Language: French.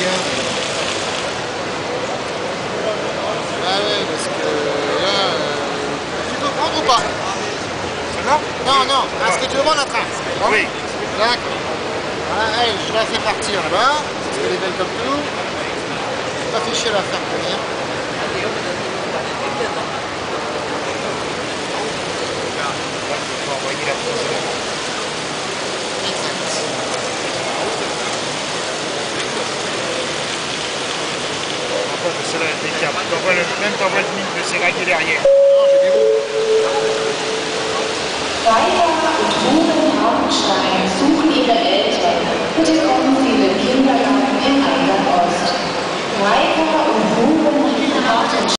bien. Parce que. Tu peux prendre ou pas Non hein Non, non, parce que tu veux prendre la trace. Oui. D'accord. Ah, je la fais partir hein, là-bas, parce qu'elle est belle comme tout. Pas fiché la faire venir. Cela est impeccable. T'envoies le, même t'envoies le mille de derrière. Non, j'ai des roues.